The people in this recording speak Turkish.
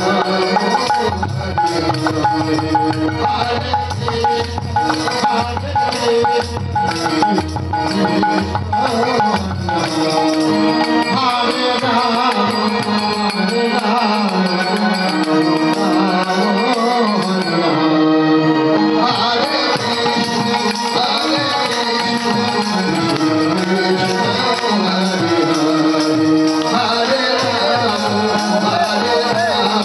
Thank you.